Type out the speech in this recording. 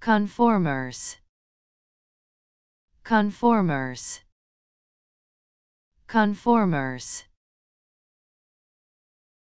conformers. Conformers. Conformers.